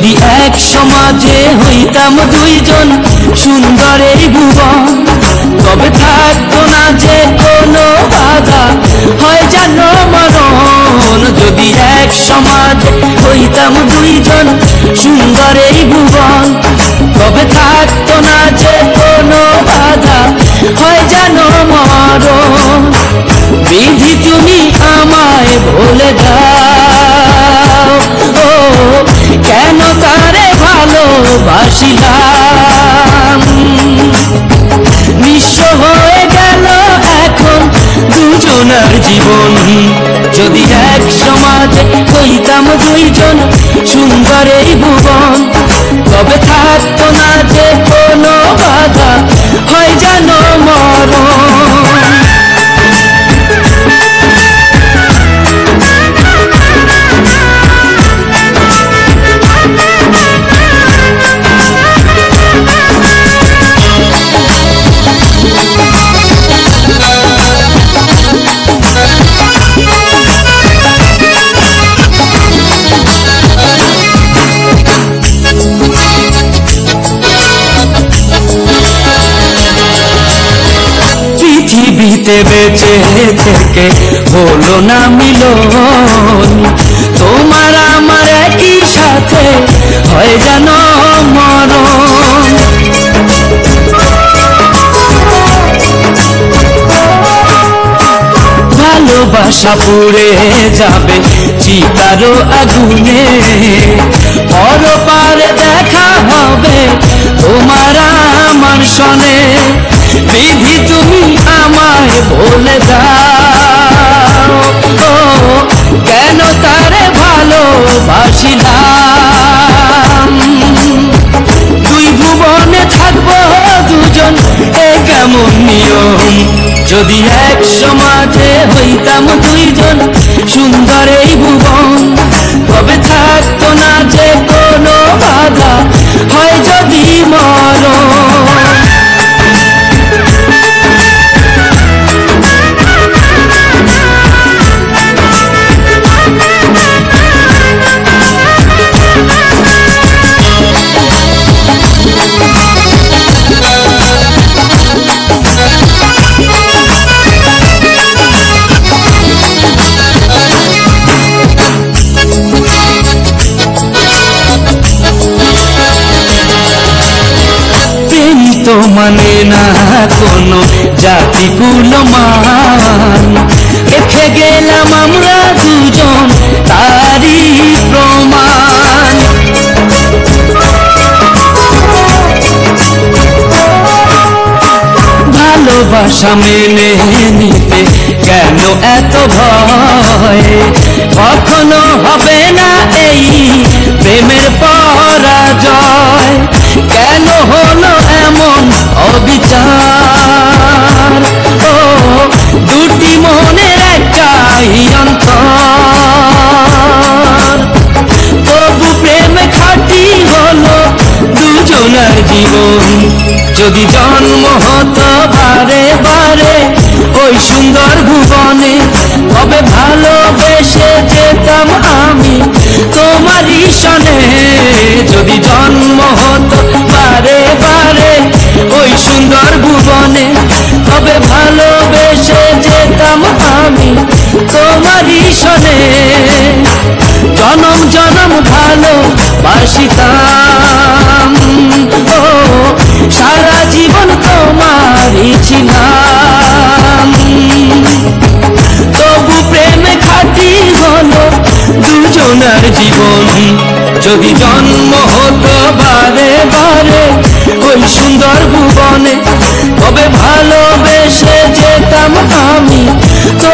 যদি এক সমাজে হইতাম দুইজন সুন্দর এই ভুবন, তবে থাকতো না যে কোনো বাধা। হয় জানো মরণ যদি এক সমাজে হইতাম দুইজন সুন্দর এই ভুবন, তবে থাকতো না যে কোনো বাধা। হয় জানো মরণ, বিধি তুমি আমায় বলে ও কেন তারে ভালোবাসিলাম? নিঃস্ব হয়ে গেল এখন দুজনার জীবন। যদি এক সমাজে হইতাম দুইজন সুন্দর বেঁচে থেকে হলো না মিলন। তোমার আমার একই সাথে হয় যেন মরণ। ভালোবাসা পুড়ে যাবে চিতারো আগুনে। পরপারে দেখা হবে তোমার আমার সনে। বিধি তুমি আমায় বলে দাও। ও, কেন তারে ভালোবাসিলাম? দুই ভুবনে থাকব দুজন, এ কেমন নিয়ম? যদি এক সমাজে হইতাম দুইজন, সুন্দর এই ভুবন মানে না কোনো জাতি কুলমান। দেখে গেলাম আমরা দুজন তারি প্রমাণ। ভালোবাসা মেনে নিতে কেন এত ভয়? কখনো হবে না দুজনের জীবন। যদি জন্ম হতো বারে বারে, ওই সুন্দর ভুবনে, তবে ভালোবেসে যেতাম আমি তোমারই সনে। যদি জন্ম হতো বারে বারে, ওই সুন্দর ভুবনে, তবে ভালোবেসে যেতাম আমি তোমারই সনে। জনম জনম ভালো বাসিতাম ছিলাম তবু প্রেম খাটি হলো দুজনার জীবন। যদি জন্ম হতো বারে বারে, ওই সুন্দর ভুবনে তবে ভালোবেসে যেতাম আমি। তো